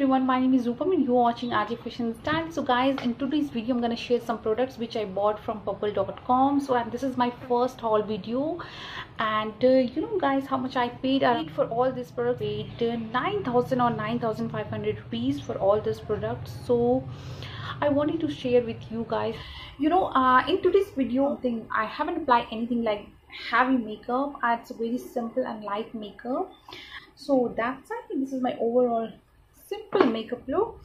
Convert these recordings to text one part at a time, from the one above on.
everyone, my name is Rupam and you're watching RJ Fashion Style. So guys, in today's video, I'm gonna share some products which I bought from purplle.com. So and this is my first haul video, and uh, you know guys, how much I paid? I paid for all these products. Paid uh, 9,000 or 9,500 rupees for all these products. So I wanted to share with you guys. You know, uh, in today's video, thing I haven't applied anything like heavy makeup. It's very simple and light makeup so that's it this is my overall simple makeup look.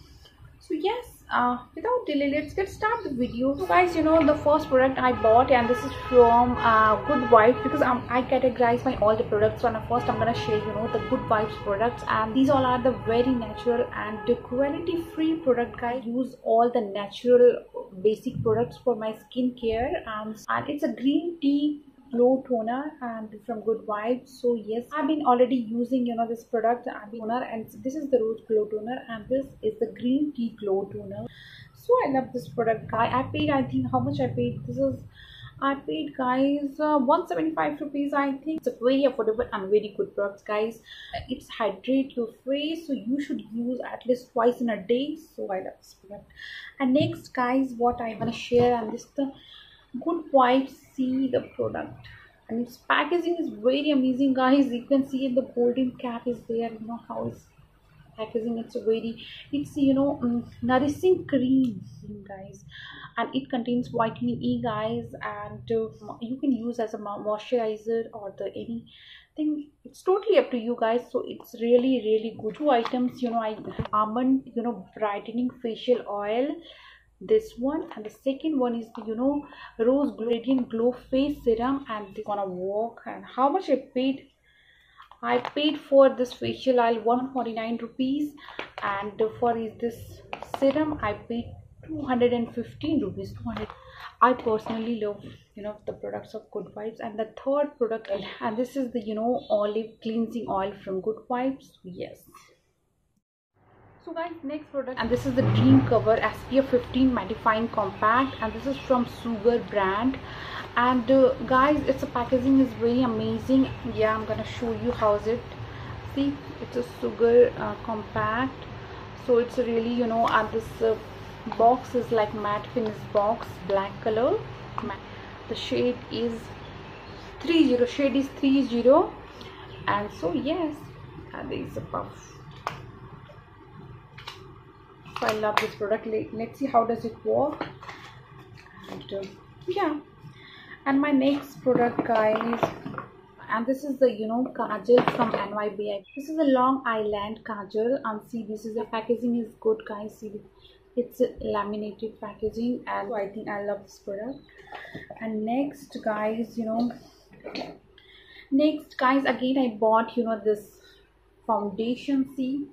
So yes uh, without delay let's get started the video. So guys you know the first product i bought and this is from uh, good vibes because um, i categorize my all the products so first i'm gonna share you know the good vibes products and these all are the very natural and cruelty free product guys. Use all the natural basic products for my skincare um, and it's a green tea glow toner and from good vibes. So yes i've been already using you know this product. I've been toner and this is the rose glow toner and this is the green tea glow toner. So i love this product. Guy i paid i think how much i paid? This is I paid guys uh, 175 rupees I think. It's a very affordable and very good products guys. It's hydrate your face so you should use at least twice in a day. So I love this product. And next guys what I want to share and this the good vibes see the product. And its packaging is very amazing guys. You can see in the golden cap is there. You know how it's packaging it's very it's you know um, nourishing cream guys. And it contains vitamin e guys. And uh, you can use as a moisturizer or the anything. It's totally up to you guys. So it's really really good two items. You know i almond you know brightening facial oil this one and the second one is the you know rose radiant glow face serum and this gonna work and how much i paid i paid for this facial oil 149 rupees and for is this serum i paid 215 rupees 200 i personally love you know the products of good vibes and the third product and this is the you know olive cleansing oil from good vibes yes so guys next product. And this is the dream cover spf 15 mattifying compact. And this is from sugar brand. And uh, guys its a packaging is very amazing. Yeah i'm gonna show you how's it. See it's a sugar uh, compact. So it's really you know and this uh, box is like matte finish box black color. The shade is 30 shade is 30 and so yes and there is a puff i love this product. Let's see how does it work. And uh, yeah. And my next product guys and this is the you know kajal from NY Bae this is a long island kajal. And see this is the packaging is good guys. See it's laminated packaging. And i think i love this product. And next guys you know. Next guys again i bought you know this foundation see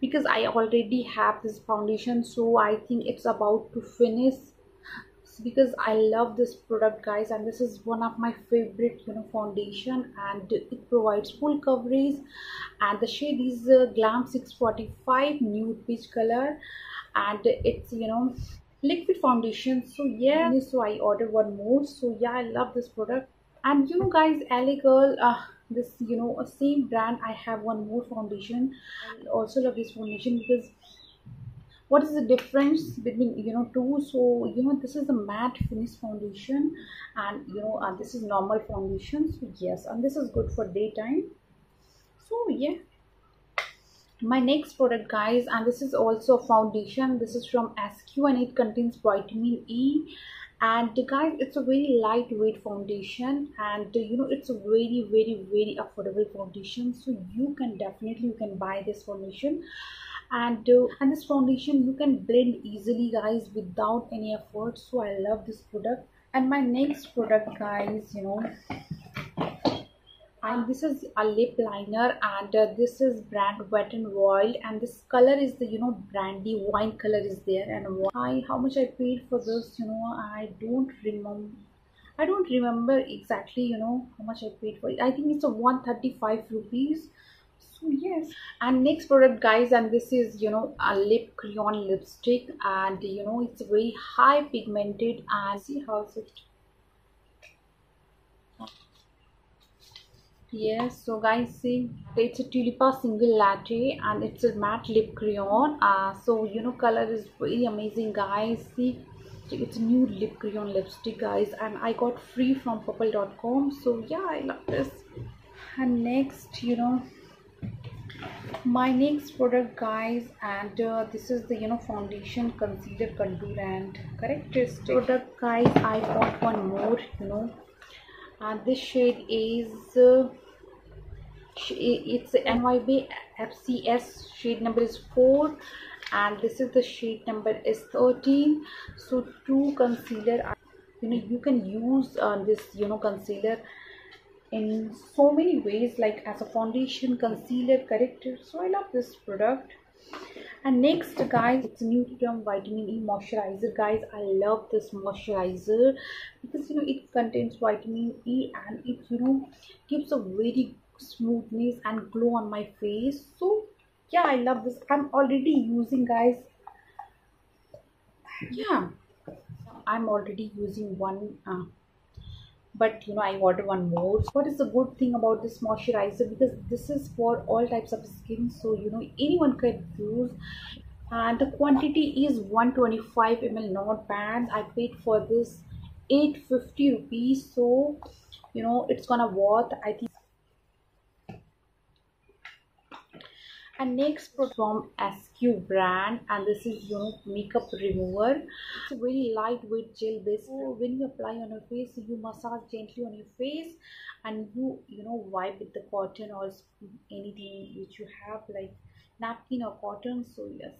because I already have this foundation so I think it's about to finish. Because I love this product guys and this is one of my favorite you know foundation and it provides full coverage. And the shade is uh, glam 645 nude peach color and it's you know liquid foundation. So yeah so I ordered one more. So yeah I love this product. And you guys LA girl uh, this you know a same brand i have one more foundation. I also love this foundation because what is the difference between you know two? So you know this is a matte finish foundation and you know uh, this is normal foundation. So yes and this is good for daytime. So yeah. My next product guys and this is also foundation. This is from SQ and it contains vitamin E and guys it's a very lightweight foundation and you know it's a very very very affordable foundation. So you can definitely you can buy this foundation. And uh, and this foundation you can blend easily guys without any effort. So i love this product. And my next product guys you know and this is a lip liner and uh, this is brand wet and wild. And this color is the you know brandy wine color is there and why how much i paid for this you know i don't remember i don't remember exactly you know how much i paid for it. I think it's a 135 rupees. So yes. And next product guys and this is you know a lip crayon lipstick. And you know it's very high pigmented and see how it yes so guys see it's a tulipa single latte and it's a matte lip crayon. Uh so you know color is really amazing guys. See it's a new lip crayon lipstick guys and i got free from purplle.com so yeah i love this. And next you know my next product guys and uh, this is the you know foundation concealer contour and correct. corrector product guys i bought one more you know and this shade is uh, it's NY Bae FCS shade number is 4 and this is the shade number is 13 so two concealer you know you can use uh, this you know concealer in so many ways like as a foundation concealer corrector so i love this product and next guys it's Nutriderm vitamin e moisturizer. Guys i love this moisturizer because you know it contains vitamin e and it you know gives a very smoothness and glow on my face. So yeah i love this. I'm already using guys yeah i'm already using one uh, but you know i ordered one more. What is the good thing about this moisturizer? Because this is for all types of skin. So you know anyone can use. And the quantity is 125 ml not bad. I paid for this 850 rupees. So you know it's gonna worth i think and next from SQ brand and this is you know makeup remover. It's a very lightweight gel base. So when you apply on your face you massage gently on your face and you you know wipe with the cotton or anything which you have like napkin or cotton. So yes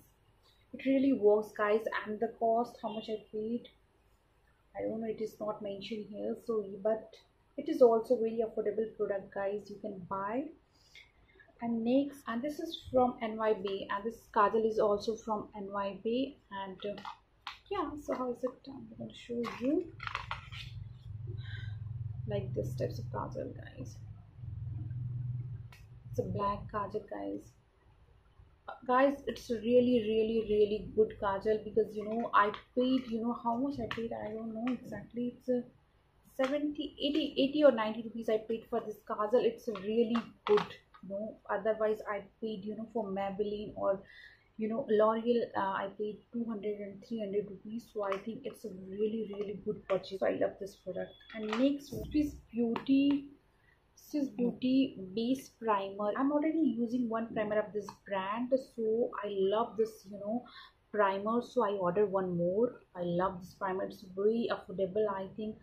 it really works guys. And the cost how much I paid? I don't know. It is not mentioned here. So but it is also very affordable product guys. You can buy and next and this is from NY Bae and this kajal is also from NY Bae and uh, yeah so how is it? I'm going to show you like this types of kajal guys. It's a black kajal guys. Uh, guys it's really really really good kajal because you know I paid you know how much I paid? I don't know exactly. It's a 70 80 80 or 90 rupees I paid for this kajal. It's really good know otherwise i paid you know for maybelline or you know l'oreal uh, i paid 200 and 300 rupees. So i think it's a really really good purchase. I love this product. And next is beauty this is Beauty base primer. I'm already using one primer of this brand. So i love this you know primer. So i ordered one more. I love this primer. It's very affordable i think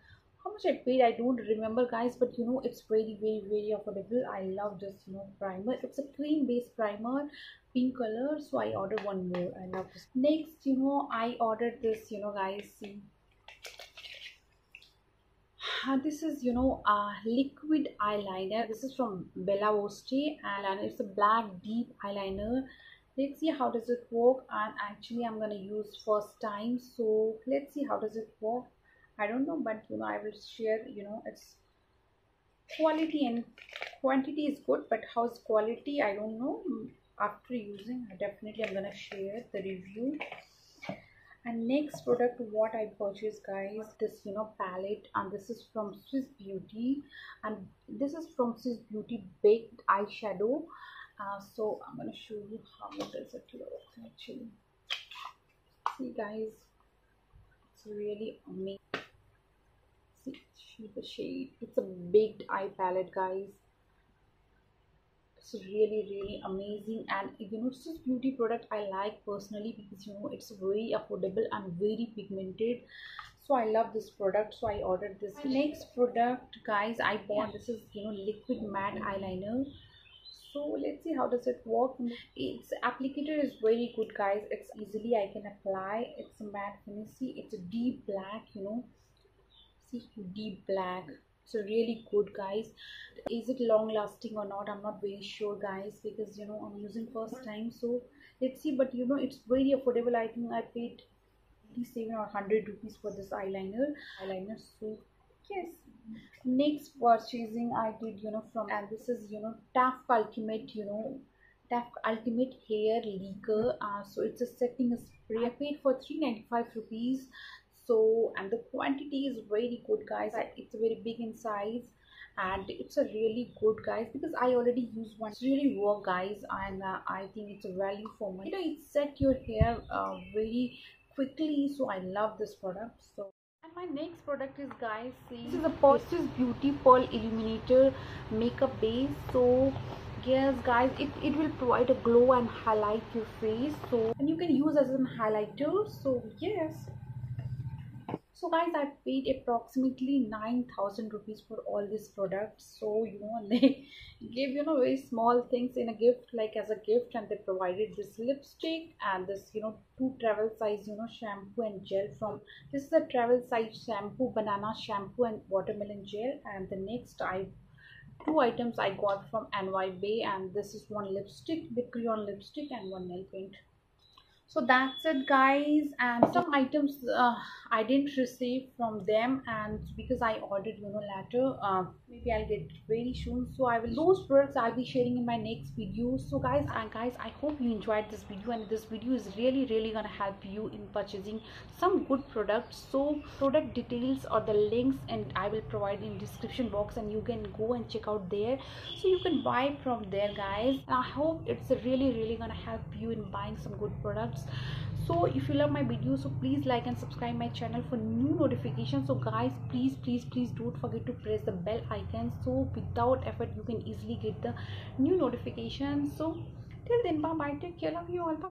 how much I paid I don't remember guys but you know it's very very very affordable. I love this you know primer. It's a cream based primer pink color so I ordered one more. I love this. Next you know I ordered this you know guys see. Uh, this is you know a liquid eyeliner. This is from Bella Voste and it's a black deep eyeliner. Let's see how does it work and actually I'm gonna use first time. So let's see how does it work I don't know but you know I will share you know it's quality and quantity is good but how's quality I don't know. After using I definitely I'm gonna share the review. And next product what I purchased guys this you know palette and this is from Swiss Beauty. And this is from Swiss Beauty baked eyeshadow. Uh, so I'm gonna show you how does it look actually see guys it's really amazing see the shade. It's a big eye palette guys. It's really really amazing. And you know this beauty product i like personally because you know it's very affordable and very pigmented. So i love this product. So i ordered this next product guys. I bought this is you know liquid matte eyeliner. So let's see how does it work. Its applicator is very good guys. It's easily i can apply. It's a matte finish it's a deep black you know see deep black. So really good guys. Is it long lasting or not? I'm not very sure guys because you know i'm using first time so let's see. But you know it's very affordable. I think i paid 87 or 100 rupees for this eyeliner. Eyeliner so yes. Next purchasing i did you know from and this is you know Taft ultimate you know Taft ultimate hair lacquer. Uh, so it's a setting spray. I paid for 395 rupees so and the quantity is very good guys. It's very big in size and it's a really good guys because i already use one. It's really work guys and uh, i think it's a value for money. You know it set your hair uh, very quickly so i love this product so. And my next product is guys see this is a Positive Beauty Pearl Illuminator makeup base so yes guys it, it will provide a glow and highlight your face so. And you can use as a highlighter so yes so guys i paid approximately 9000 rupees for all these products. So you know they give you know very small things in a gift like as a gift and they provided this lipstick and this you know two travel size you know shampoo and gel from this is a travel size shampoo banana shampoo and watermelon gel. And the next i two items i got from NY Bae and this is one lipstick big crayon lipstick and one nail paint so that's it guys. And some items uh, i didn't receive from them and because i ordered you know later uh, maybe i'll get very soon. So i will those products i'll be sharing in my next video. So guys and guys i hope you enjoyed this video and this video is really really gonna help you in purchasing some good products. So product details or the links and i will provide in description box and you can go and check out there. So you can buy from there guys. And i hope it's really really gonna help you in buying some good products so if you love my video so please like and subscribe my channel for new notifications. So guys please please please don't forget to press the bell icon so without effort you can easily get the new notifications. So till then bye bye take care. Of you all. Bye